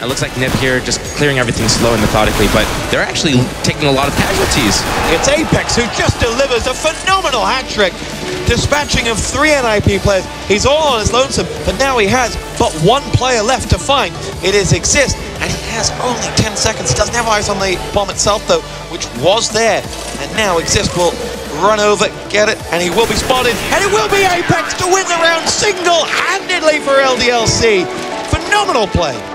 It looks like Nip here just clearing everything slow and methodically, but they're actually taking a lot of casualties. It's Apex who just delivers a phenomenal hat trick, dispatching of three NIP players. He's all on his lonesome, but now he has but one player left to find. It is Xizt, and he has only 10 seconds. He doesn't have eyes on the bomb itself, though, which was there. And now Xizt will run over, get it, and he will be spotted. And it will be Apex to win the round single-handedly for LDLC. Phenomenal play.